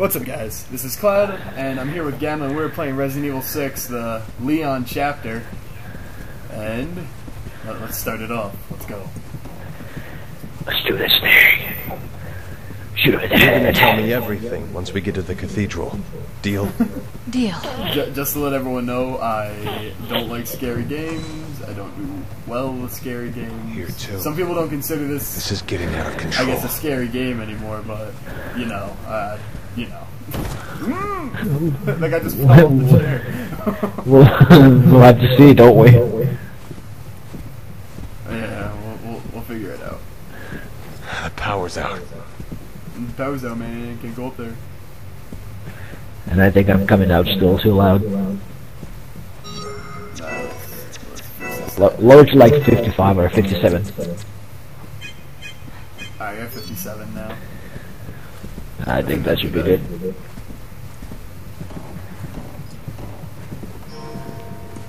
What's up, guys? This is Cloud, and I'm here with Gamma, and we're playing Resident Evil 6, the Leon chapter. And let- let's start it off. Let's go. Let's do this thing. Shoot him in the You're gonna tell me everything once we get to the cathedral. Deal? Deal. J- just to let everyone know, I don't like scary games. I don't do well with scary games. Here, too. Some people don't consider this, This is getting out of control. I control. guess, a scary game anymore, but you know, uh, you know. Mm. like I just fell off the chair. We'll, we'll have to see, don't we? yeah, we'll, we'll, we'll figure it out. The power's out. The Power's out, man. Can't go up there. And I think I'm coming out still too loud. Lo- Lower like 55 or 57. I got 57 now. I think that should be good.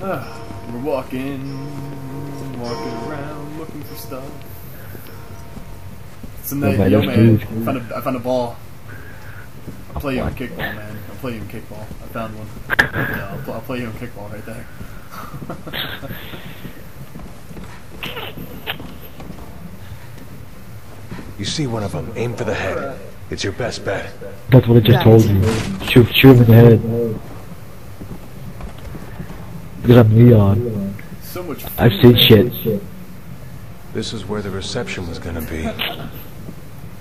Ah, we're walking, walking around, looking for stuff. Some Oh, night, man, yo, man, food. I found a, I found a ball. I'll play you in kickball, man. I'll play you in kickball. I found one. Yeah, I'll, pl- I'll play you in kickball right there. You see one of them, aim for the head. It's your best bet. That's what I just told you. Shoot, shoot him in the head. Because I'm Leon. So much I've seen shit. This is where the reception was gonna be.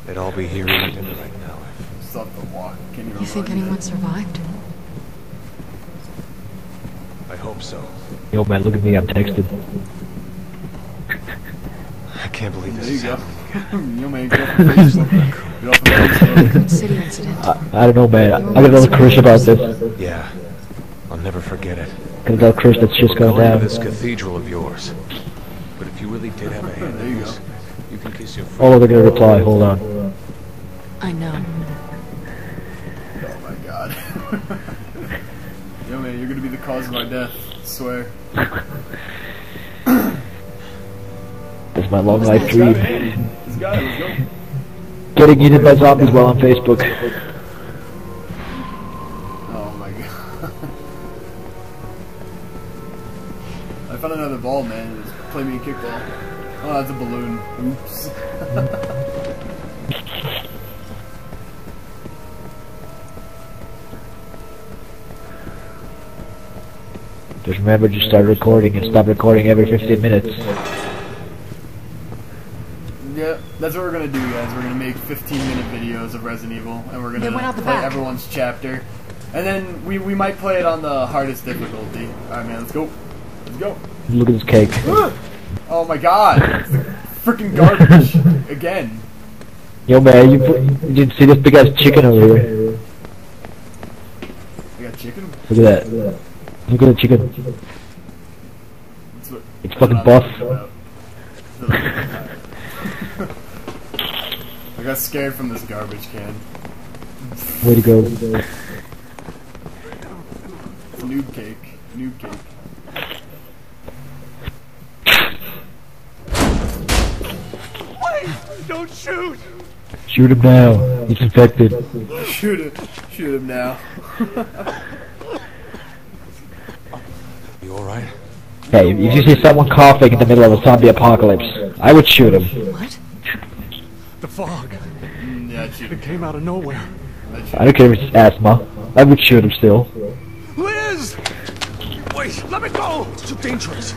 They'd all be here eating dinner right now. Still have to walk. You think anyone survived? I hope so. Yo man, look at me, I'm texted. I can't believe this There you is go. happening. yo, man, get off the Facebook. Get off the Facebook. Raccoon City incident. I, I don't know man, I gotta tell Chris about this. Yeah. I'll never forget it. Gotta tell Chris that shit's We're going going to down. this cathedral of yours. But if you really did have a hand in you this, you can kiss your Oh, friend. they're gonna reply, hold on. I know. Oh my god. Yo, man, you're gonna be the cause of my death. I swear. That's my long life dream. This guy, let's go. Getting eaten by zombies while on Facebook. Oh my god. I found another ball, man. Just play me a kickball. Oh, that's a balloon. Oops. Just remember to start recording and stop recording every 15 minutes. Yeah, that's what we're gonna do, guys. We're gonna make 15 minute videos of Resident Evil, and we're gonna out the play back. everyone's chapter. And then we, we might play it on the hardest difficulty. Alright, man, let's go. Let's go. Look at this cake. Oh my god! It's the freaking garbage. Again. Yo man, you, put, you didn't see this big ass chicken over here. I got chicken? Look at that. Look at the chicken. It's fucking what I'm buff. talking about. I got scared from this garbage can. Way to go. It's noob cake. Noob cake. Wait! Don't shoot! Shoot him now. He's infected. Shoot him. Shoot him now. You alright? Hey, if you see someone coughing in the middle of a zombie apocalypse, I would shoot him. What? Shoot. It came out of nowhere. I'd shoot I don't care if it's asthma. I would shoot him still. Liz! Wait, let me go! It's too dangerous.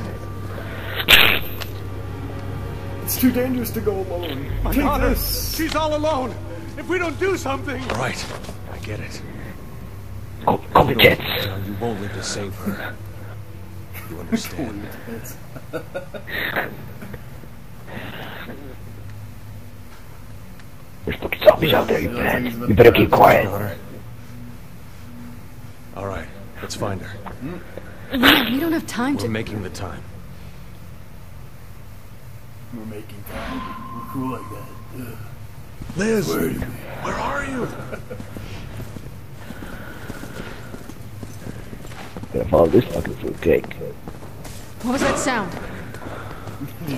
It's too dangerous to go alone. My Take daughter, this. she's all alone. If we don't do something. Alright. I get it. Go, go the tits. Now you won't live to save her. You understand? It's- There's fucking zombies out there, you It looks better, you better keep quiet. Daughter. Alright, let's find her. Mm. We don't have time We're to. making the time. We're making time. We're cool like that. Ugh. Liz! Where are you? Gonna follow this fucking fruitcake. What was that sound? Did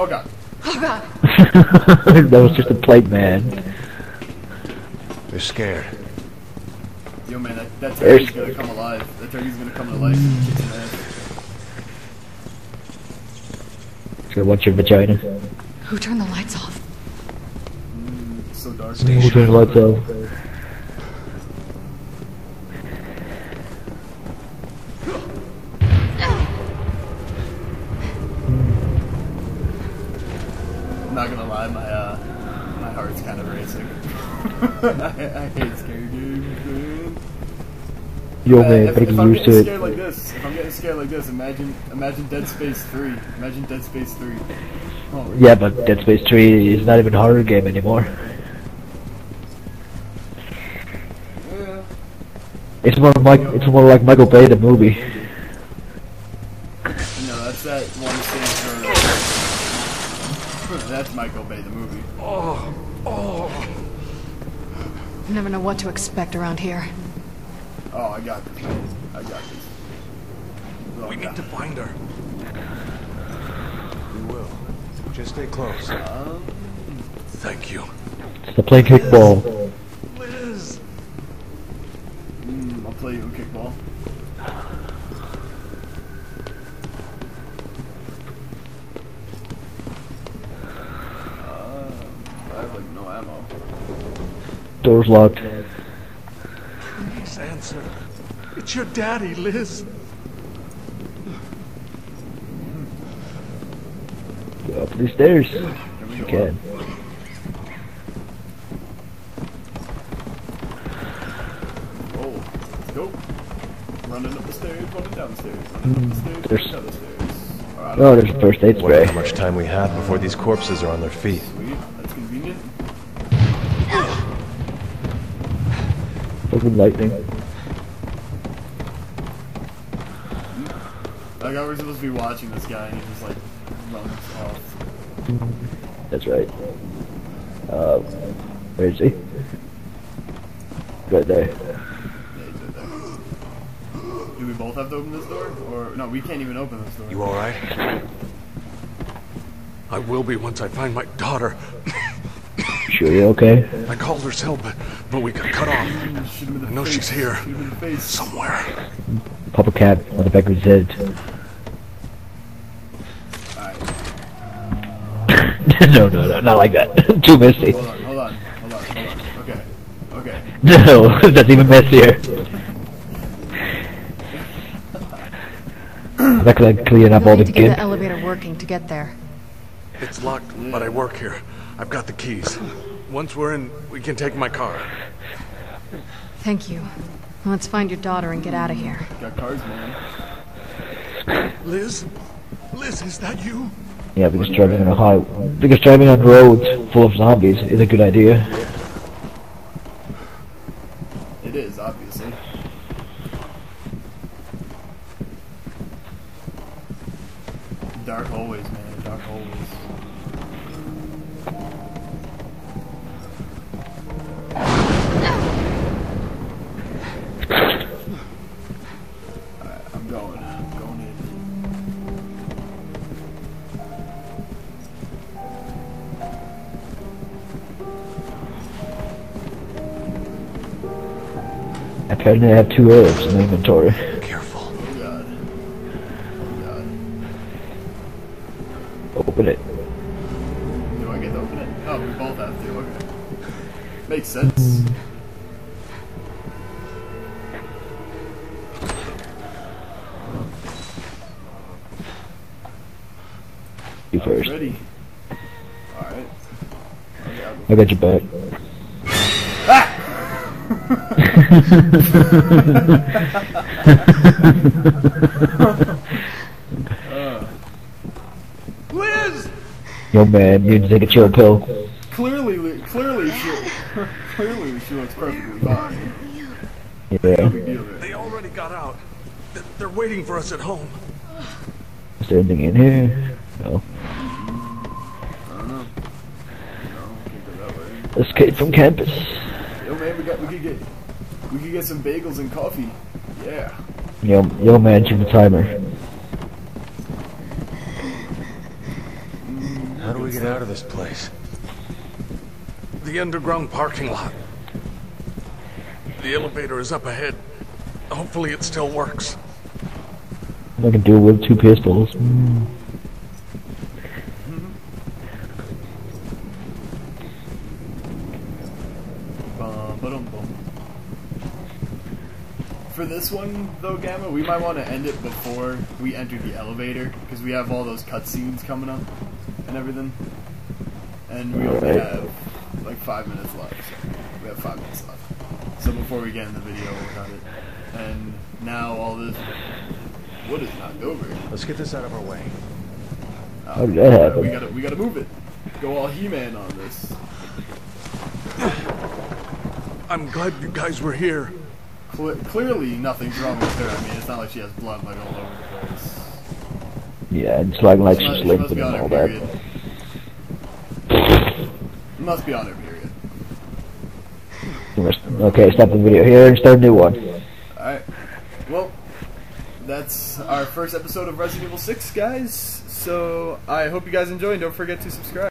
Oh god. Oh god. that was just a plate, man. They're scared. Yo, man, that, that turkey's gonna come alive. That turkey's gonna come to life and kick some ass. So watch your vagina. Who turned the lights off? It's so dark. Who turned the lights off? I'm not gonna lie, my uh, my heart's kind of racing. I, I hate scary games, man. Yo, man, if, if I'm used getting scared it. like this, if I'm getting scared like this, imagine imagine Dead Space 3. Imagine Dead Space 3. Oh, Yeah, but Dead Space 3 is not even a horror game anymore. Yeah. It's more like it's more like Michael Bay the movie. No, that's that one scene for. That's Michael Bay, the movie. Oh, oh. You never know what to expect around here. Oh, I got this. I got this. Oh, We God. need to find her. We will. Just stay close. Um, Thank you. Stop playing kickball. Liz! mm, I'll play you a kickball. Uh, I have like no ammo. Door's locked. It's your daddy, Liz. Go up the stairs. Here we You can. Oh, let's go. Running up the stairs, running down the stairs, running up the stairs, There's- running down the stairs. Alright, Oh, there's a first aid Wonder spray. how much time we have before these corpses are on their feet. sweet. That's convenient. Open lightning. Like I was supposed to be watching this guy, and he just like runs off. That's right. Uh, where is he? Right there. Yeah, he's right there. Do we both have to open this door, or no? We can't even open this door. You alright? I will be once I find my daughter. Sure you're okay? I called her cell, but, but we got cut off. Shoot him in the I know face. she's here. Shoot him in the face. Somewhere. Pop a cap on the back of his head. no, no, no, not like that. Too messy. hold on, hold on, hold on, hold on. Okay, okay. No, that's even messier. That could like clean up all You'll the need to get the elevator working to get there. It's locked, but I work here. I've got the keys. Once we're in, we can take my car. Thank you. Let's find your daughter and get out of here. Got cars, man. Liz? Liz, is that you? Yeah, because driving on a high, because driving on roads full of zombies is a good idea. It is obviously. Dark hallways, man. Dark hallways. Apparently I have two herbs in the inventory. Careful. Oh god. Oh god. Open it. Do I get to open it? Oh, we both have to. Okay. Makes sense. You first. Ready. Alright. I got your back. Liz! Yo man, you need to take a chill pill. Clearly, li- clearly she, clearly she looks perfectly fine. Yeah. Big. They already got out. They're waiting for us at home. Is there anything in here? No. I don't know. No, can't go that way. Escape from campus. Yo, man, we got, we could get, we could get some bagels and coffee. Yeah. Yo, yo man, check the timer. How do we get out of this place? the underground parking lot. The elevator is up ahead. Hopefully it still works. I can do it with two pistols. Mm. For this one, though, Gamma, we might want to end it before we enter the elevator because we have all those cutscenes coming up and everything, and we only Alright. have like five minutes left. So we have five minutes left. So before we get in the video, we'll cut it. And now all this wood is knocked over. Let's get this out of our way. Uh, How did that happen? We gotta we gotta move it. Go all He-Man on this. I'm glad you guys were here. Cle clearly, nothing's wrong with her. I mean, it's not like she has blood like all over the place. Yeah, it's like like she's must, she must limping and all period. that. Must be on her period. Okay, stop the video here and start a new one. Alright. Well, that's our first episode of Resident Evil 6, guys. So, I hope you guys enjoy and don't forget to subscribe.